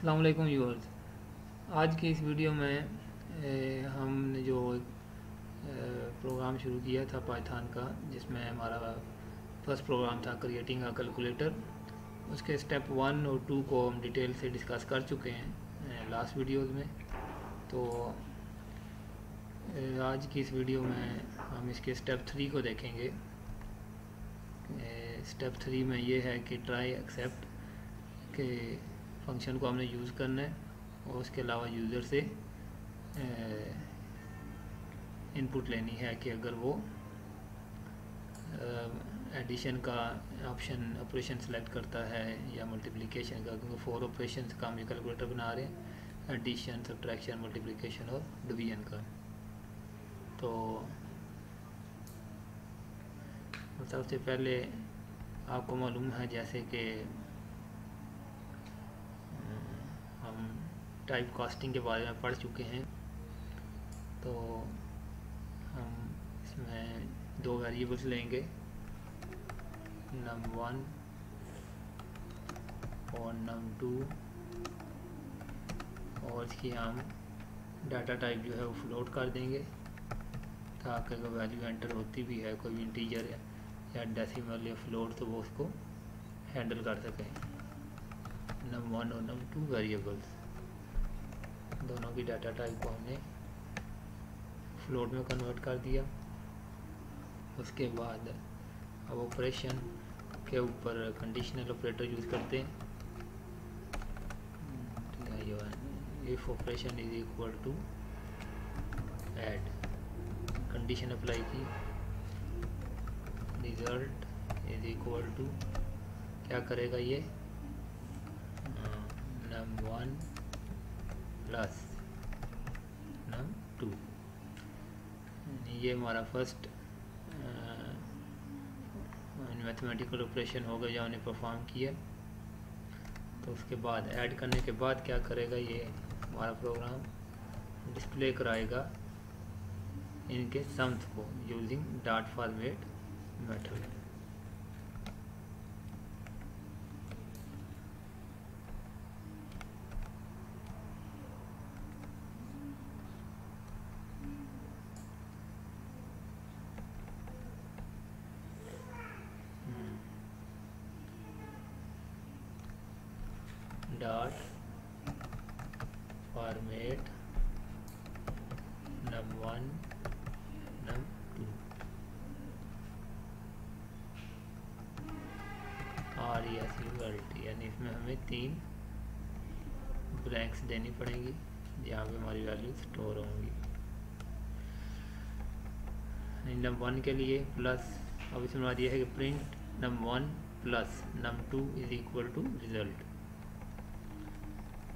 अस्सलाम व्यूअर्स। आज की इस वीडियो में ए, हमने जो ए, प्रोग्राम शुरू किया था पाइथन का जिसमें हमारा फ़र्स्ट प्रोग्राम था क्रिएटिंग अ कैलकुलेटर। उसके स्टेप वन और टू को हम डिटेल से डिस्कस कर चुके हैं लास्ट वीडियोस में। तो ए, आज की इस वीडियो में हम इसके स्टेप थ्री को देखेंगे। स्टेप थ्री में ये है कि ट्राई एक्सेप्ट के फ़ंक्शन को हमने यूज़ करना है और उसके अलावा यूज़र से इनपुट लेनी है कि अगर वो एडिशन का ऑप्शन ऑपरेशन सेलेक्ट करता है या मल्टीप्लिकेशन का, क्योंकि फोर ऑपरेशन का हम ये कैलकुलेटर बना रहे हैं एडिशन सब्ट्रैक्शन मल्टीप्लिकेशन और डिवीज़न का। तो सबसे पहले आपको मालूम है जैसे कि हम टाइप कास्टिंग के बारे में पढ़ चुके हैं। तो हम इसमें दो वेरिएबल्स लेंगे। नम वन और नम टू और इसकी हम डाटा टाइप जो है वो फ्लोट कर देंगे, ताकि अगर वैल्यू एंटर होती भी है, कोई इंटीजर या डेसिमल या फ्लोट तो वो उसको हैंडल कर सकें। नम वन और नम टू वेरिएबल्स दोनों की डाटा टाइप को हमने फ्लोट में कन्वर्ट कर दिया। उसके बाद अब ऑपरेशन के ऊपर कंडीशनल ऑपरेटर यूज़ करते हैं। If operation is equal to add condition apply की। रिज़ल्ट इज़ इक्वल टू क्या करेगा ये? Num one plus num two ये हमारा फ़र्स्ट मैथमेटिकल ऑपरेशन होगा जो हमने परफॉर्म किया। तो उसके बाद ऐड करने के बाद क्या करेगा ये हमारा प्रोग्राम डिस्प्ले कराएगा इनके सम्स को using dot format method dot format num1 num2 और यस रिज़ल्ट यानी इसमें हमें तीन ब्लैंक्स देनी पड़ेंगी, जहाँ पे हमारी वैल्यू स्टोर होंगी। नम वन के लिए प्लस अब इसमें हमारी है कि print num one plus num two is equal to result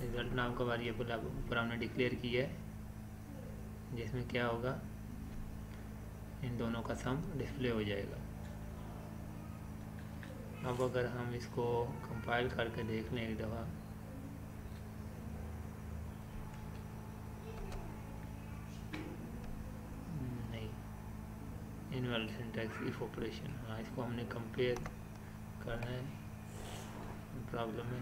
result नाम का वेरिएबल ऊपर हमने डिक्लेयर किया है, जिसमें क्या होगा, इन दोनों का सम डिस्प्ले हो जाएगा। अब अगर हम इसको कंपाइल करके देख लें एक दफ़ा। नहीं इफ़ ऑपरेशन हाँ इसको हमने कंपेयर करना है प्रॉब्लम है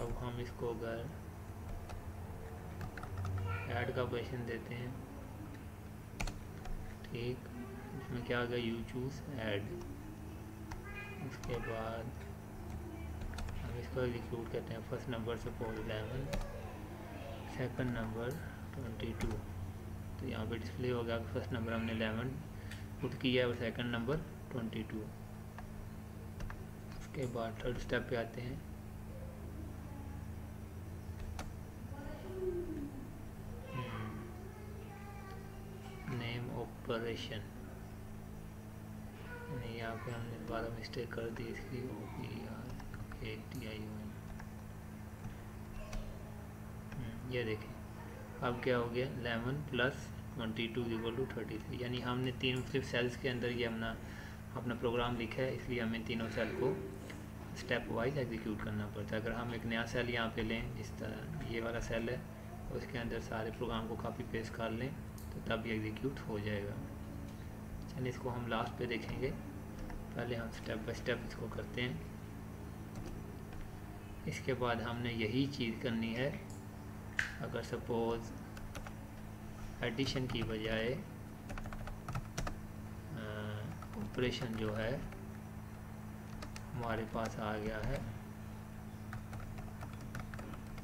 अब हम इसको अगर ऐड का ऑपरेशन देते हैं। ठीक इसमें क्या आ गया यू चूज़ ऐड उसके बाद हम इसको एग्जीक्यूट करते हैं। First number suppose eleven second number twenty two तो यहाँ पे डिस्प्ले हो गया। फ़र्स्ट नंबर हमने इलेवन पुट किया है और सेकंड नंबर ट्वेंटी टू उसके बाद थर्ड स्टेप पे आते हैं। नेम ऑपरेशन नहीं यहाँ पे हमने दोबारा मिस्टेक कर दी, इसकी O P R A T I O N ये देखें। अब क्या हो गया? Eleven plus twenty two equal to thirty three यानी हमने तीन सिर्फ़ सेल्स के अंदर ये अपना अपना प्रोग्राम लिखा है, इसलिए हमें तीनों सेल को स्टेप वाइज एग्जीक्यूट करना पड़ता है। अगर हम एक नया सेल यहाँ पे लें इस तरह ये वाला सेल है, उसके अंदर सारे प्रोग्राम को कापी पेस्ट कर लें तो तब ये एग्जीक्यूट हो जाएगा। चलिए इसको हम लास्ट पे देखेंगे। पहले हम स्टेप बाय स्टेप इसको करते हैं। इसके बाद हमने यही चीज़ करनी है। अगर सपोज़ एडिशन की बजाय ऑपरेशन जो है, हमारे पास आ गया है।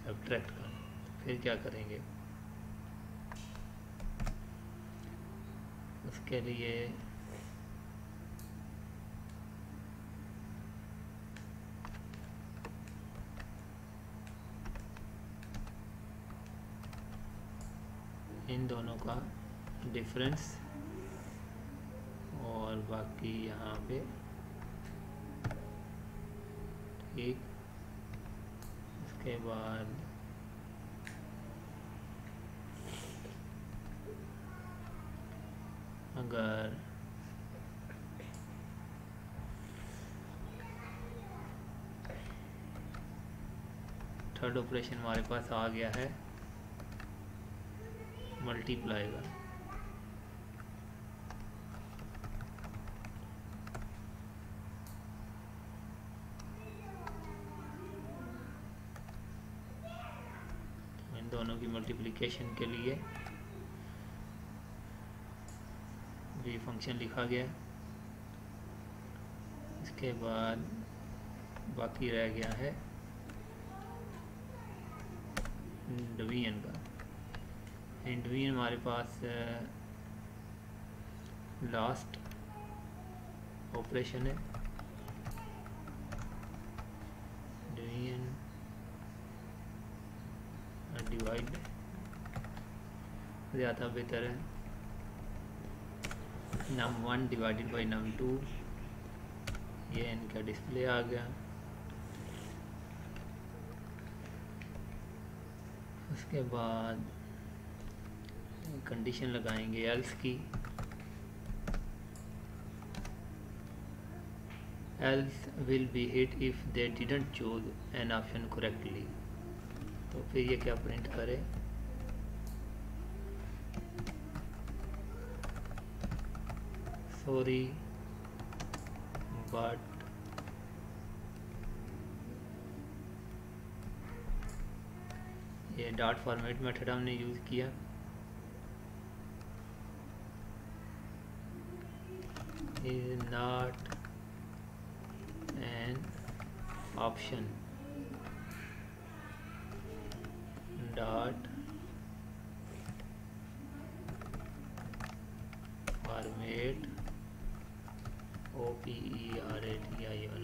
सब्ट्रैक्ट का फिर क्या करेंगे? उसके लिए। इन दोनों का डिफरेंस और बाकी यहाँ पे ठीक। उसके बाद अगर थर्ड ऑपरेशन हमारे पास आ गया है मल्टीप्लाई का। इन दोनों की मल्टीप्लिकेशन के लिए भी फ़ंक्शन लिखा गया। इसके बाद बाकी रह गया है डिवीज़न का। डिवीज़न हमारे पास लास्ट ऑपरेशन है। डिवीज़न डिवाइड ज़्यादा बेहतर है। Num one divided by num two ये इनका डिस्प्ले आ गया। उसके बाद कंडीशन लगाएँगे एल्स की। Else will be hit if they didn't choose an option correctly तो फिर ये क्या प्रिंट करे? sorry but ये डॉट फॉर्मेट मेथड हमने यूज़ किया। Is not an option dot format o e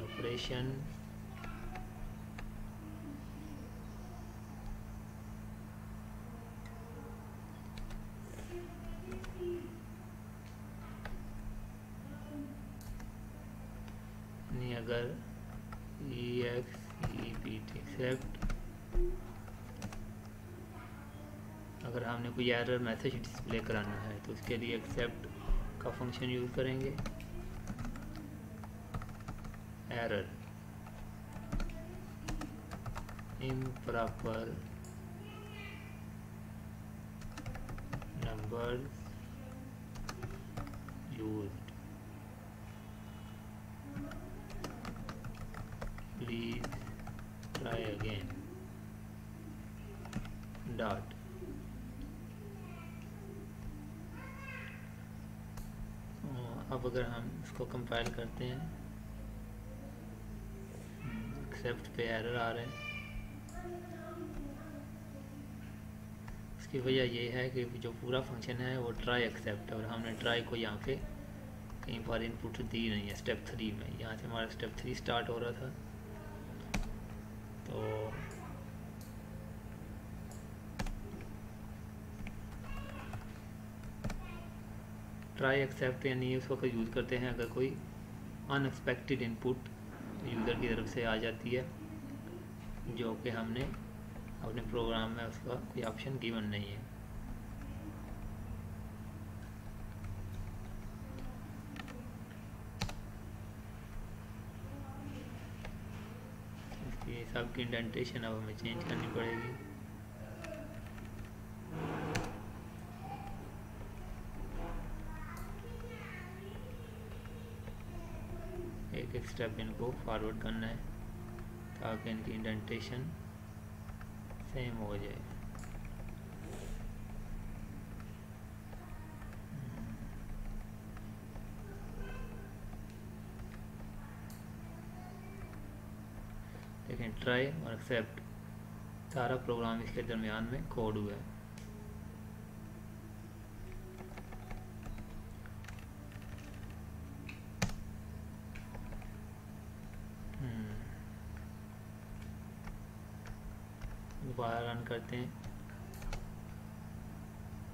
operation. अगर ई पी एक्सेप्ट अगर हमने कोई एरर मैसेज डिस्प्ले कराना है तो उसके लिए एक्सेप्ट का फ़ंक्शन यूज़ करेंगे। Error improper numbers used please try again dot अब अगर हम इसको कंपाइल करते हैं एक्सेप्ट पे एरर आ रहे हैं। उसकी वजह ये है कि जो पूरा फ़ंक्शन है, वो ट्राई एक्सेप्ट और हमने ट्राई को यहाँ पे कहीं पर इनपुट दी नहीं है स्टेप थ्री में। यहाँ से हमारा स्टेप थ्री स्टार्ट हो रहा था। तो ट्राई एक्सेप्ट यानी उस वक्त यूज़ करते हैं अगर कोई अनएक्सपेक्टेड इनपुट यूज़र की तरफ़ से आ जाती है, जो कि हमने अपने प्रोग्राम में उसका कोई ऑप्शन गिवन नहीं है। इसकी सबकी इंडेंटेशन अब हमें चेंज करनी पड़ेगी। स्टेप इनको फॉरवर्ड करना है, ताकि इनकी इंडेंटेशन सेम हो जाए। लेकिन ट्राई और एक्सेप्ट सारा प्रोग्राम इसके दरमियान में कोड हुआ है। दोबारा रन करते हैं।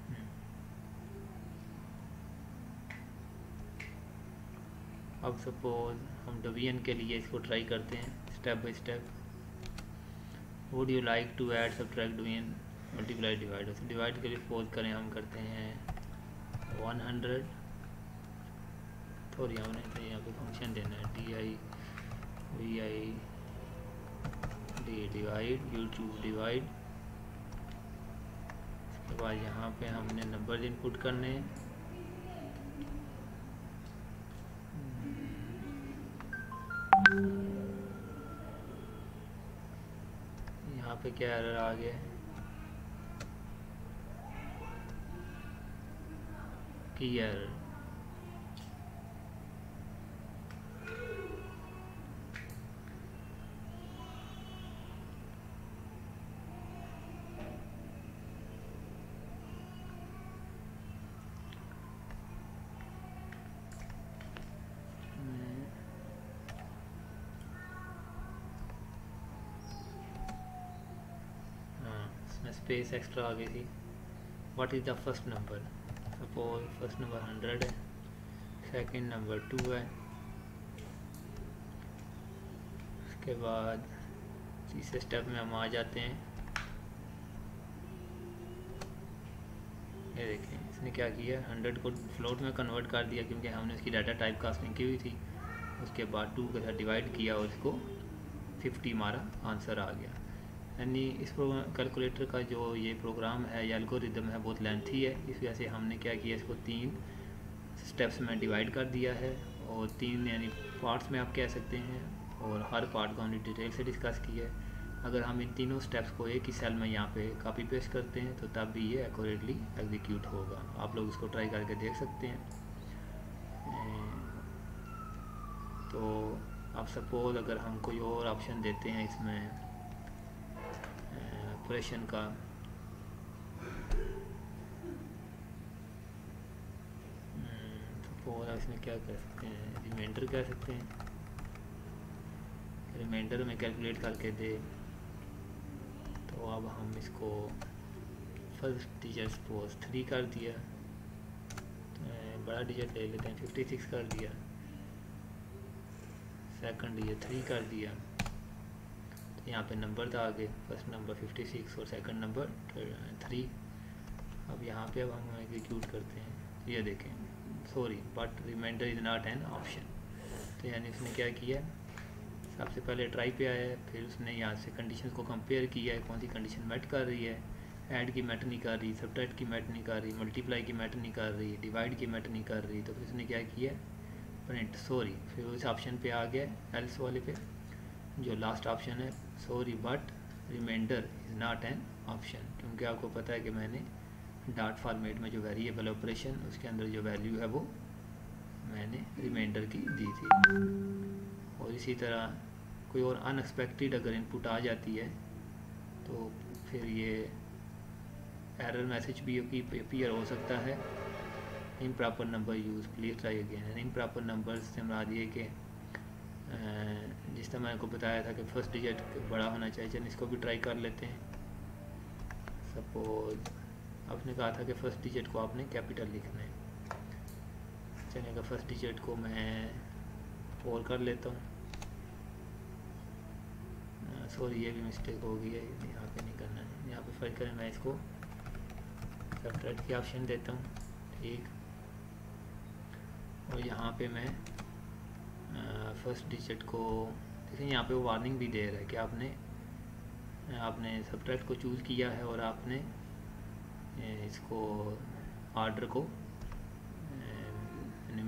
हम्म। अब सपोज़ हम डिवीज़न के लिए इसको ट्राई करते हैं step by step would you like to add subtract division multiply divide divide के लिए सपोज़ करें, हम करते हैं 100 सॉरी हमने तो यहाँ पे फ़ंक्शन देना है D I V I D divide you choose divide उसके बाद यहाँ पे हमने नंबर इनपुट करने यहाँ पे क्या एरर आ गया की एरर स्पेस एक्स्ट्रा आ गई थी। What is the first number suppose first number hundred है सेकंड नंबर टू है। उसके बाद तीसरे स्टेप में हम आ जाते हैं। ये देखें, इसने क्या किया? हंड्रेड को फ्लोट में कन्वर्ट कर दिया क्योंकि हमने उसकी डाटा टाइप कास्टिंग की हुई थी। उसके बाद टू के साथ डिवाइड किया और इसको फिफ्टी हमारा आंसर आ गया। यानी इस कैलकुलेटर का जो ये प्रोग्राम है, या एल्गोरिदम है, बहुत लेंथी है। इस वजह से हमने क्या किया, इसको तीन स्टेप्स में डिवाइड कर दिया है और तीन यानी पार्ट्स में आप कह सकते हैं और हर पार्ट को हमने डिटेल से डिस्कस किया है। अगर हम इन तीनों स्टेप्स को एक ही सेल में यहाँ पे कॉपी पेस्ट करते हैं तो तब भी ये एक्यूरेटली एग्जीक्यूट होगा। आप लोग इसको ट्राई करके देख सकते हैं। तो आप सपोज़ अगर हम कोई और ऑप्शन देते हैं इसमें ऑपरेशन का। सपोज़ हम्म, इसमें क्या कर सकते हैं? रिमाइंडर कह सकते हैं? रिमाइंडर में कैलकुलेट करके दे। तो अब हम इसको फ़र्स्ट डिजिट सपोज़ थ्री कर दिया। तो बड़ा डिजिट ले लेते हैं फिफ्टी सिक्स कर दिया। सेकंड डिजिट थ्री कर दिया। यहाँ पे नंबर था आगे फ़र्स्ट नंबर 56 और सेकंड नंबर थ्री अब यहाँ पे अब हम एग्जीक्यूट करते हैं। ये देखें। Sorry but remainder is not an option तो यानी उसने क्या किया? सबसे पहले ट्राई पे आया, फिर उसने यहाँ से कंडीशन को कंपेयर किया है कौन सी कंडीशन मेट कर रही है। ऐड की मैट नहीं कर रही सब्ट्रैक्ट की मैट नहीं कर रही मल्टीप्लाई की मैट नहीं कर रही डिवाइड की मैट नहीं कर रही। तो फिर उसने क्या किया? प्रिंट सॉरी फिर उस ऑप्शन पे आ गया एल्स वाले पे। जो लास्ट ऑप्शन है sorry but remainder is not an option क्योंकि आपको पता है कि मैंने डाट फॉर्मेट में जो वेरिएबल ऑपरेशन उसके अंदर जो वैल्यू है वो मैंने रिमाइंडर की दी थी। और इसी तरह कोई और अनएक्सपेक्टेड अगर इनपुट आ जाती है तो फिर ये एरर मैसेज भी अपीयर हो सकता है। Improper number use please try again improper number से हमरा दिए कि जिस तरह मैंने को बताया था कि फ़र्स्ट डिजिट बड़ा होना चाहिए, चलिए इसको भी ट्राई कर लेते हैं। सपोज़ आपने कहा था कि फ़र्स्ट डिजिट को आपने कैपिटल लिखना है। चलिए अगर फ़र्स्ट डिजिट को मैं फोर कर लेता हूँ। सॉरी ये भी मिस्टेक हो गई है, यहाँ पे नहीं करना है। यहाँ पे फ़र्ज़ करें, मैं इसको सब्ट्रैक्ट की ऑप्शन देता हूँ। ठीक। और यहाँ पे मैं फ़र्स्ट डिजिट को देखें यहाँ पे वार्निंग भी दे रहा है कि आपने आपने सब्ट्रैक्ट को चूज़ किया है और आपने इसको आर्डर को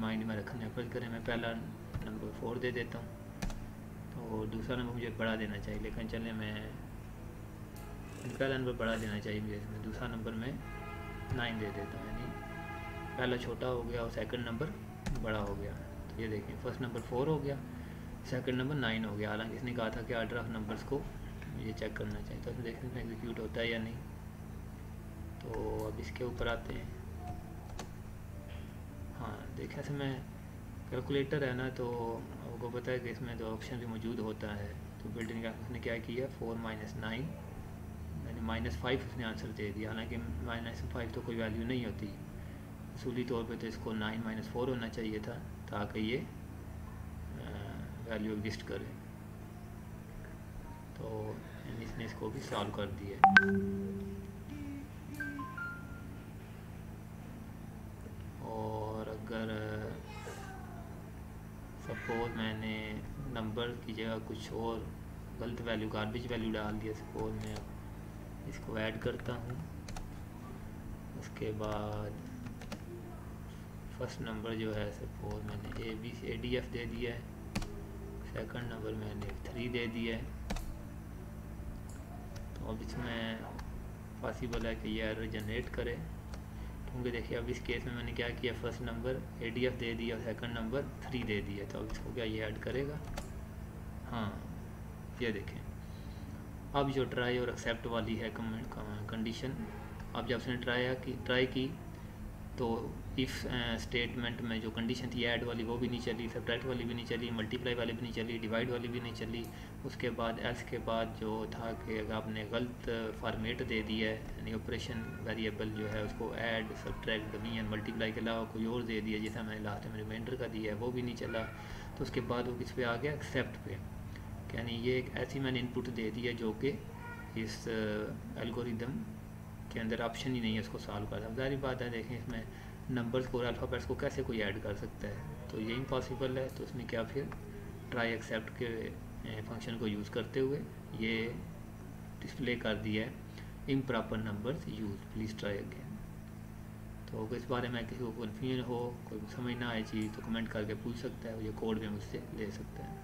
माइंड में रखने पर करें, मैं पहला नंबर फोर दे देता हूँ। तो दूसरा नंबर मुझे बढ़ा देना चाहिए, लेकिन चले मैं पहला नंबर बढ़ा देना चाहिए मुझे इसमें। दूसरा नंबर मैं नाइन दे देता हूँ, यानी पहला छोटा हो गया और सेकंड नंबर बड़ा हो गया। ये देखें फ़र्स्ट नंबर फोर हो गया सेकंड नंबर नाइन हो गया। हालाँकि इसने कहा था कि आर्डर ऑफ़ नंबर्स को ये चेक करना चाहिए तो देखते हैं एग्जीक्यूट होता है या नहीं। तो अब इसके ऊपर आते हैं। हाँ देखें से मैं कैलकुलेटर है ना तो आपको पता है कि इसमें तो ऑप्शन भी मौजूद होता है। तो बिल्डिंग का उसने क्या किया? फोर माइनस नाइन यानी माइनस फाइव उसने आंसर दे दिया। हालाँकि माइनस फाइव तो कोई वैल्यू नहीं होती। असूली तौर पे तो इसको नाइन माइनस फोर होना चाहिए था। ताकि ये वैल्यू एग्जिस्ट करे। तो इसने इसको भी सॉल्व कर दिया। और अगर सपोज़ मैंने नंबर की जगह कुछ और गलत वैल्यू गार्बेज वैल्यू डाल दिया सपोज़ मैं इसको ऐड करता हूँ, उसके बाद फ़र्स्ट नंबर जो है सपोज़ मैंने A B A D F दे दिया है। सेकंड नंबर मैंने थ्री दे दिया है। तो अब इसमें पॉसिबल है कि ये एरर जनरेट करे। क्योंकि देखिए अब इस केस में मैंने क्या किया? First number A D F दे दिया और सेकंड नंबर थ्री दे दिया। तो अब इसको क्या ये ऐड करेगा? हाँ ये देखें। अब जो ट्राई और एक्सेप्ट वाली है कमेंट कंडीशन अब जब उसने ट्राई की ट्राई की तो इफ़ स्टेटमेंट में जो कंडीशन थी ऐड वाली, वो भी नहीं चली सब्ट्रैक्ट वाली भी नहीं चली मल्टीप्लाई वाली भी नहीं चली डिवाइड वाली भी नहीं चली, उसके बाद एल्स के बाद जो था कि अगर आपने गलत फार्मेट दे दिया है, यानी ऑपरेशन वेरिएबल जो है, उसको ऐड सब्ट्रैक्ट डमी मल्टीप्लाई के अलावा कोई और दे दिया, जैसे मैंने लास्ट में रिमाइंडर का दिया है, वो भी नहीं चला तो उसके बाद वो किस पे आ गया? एक्सेप्ट पे। यानी ये एक ऐसी मैंने इनपुट दे दी है जो कि इस एल्गोरिदम के अंदर ऑप्शन ही नहीं है, उसको सॉल्व कर सकता जारी बात है, देखें इसमें नंबर्स को और अल्फ़ाबेट्स को कैसे कोई ऐड कर सकता है? तो ये इम्पॉसिबल है तो उसने क्या फिर? ट्राई एक्सेप्ट के फ़ंक्शन को यूज़ करते हुए ये डिस्प्ले कर दिया है। Improper numbers use please try again तो इस बारे में किसी को कन्फ्यूज़न हो, कोई समझ ना आए चीज़ तो कमेंट करके पूछ सकता है ये कोड भी मुझसे ले सकता है।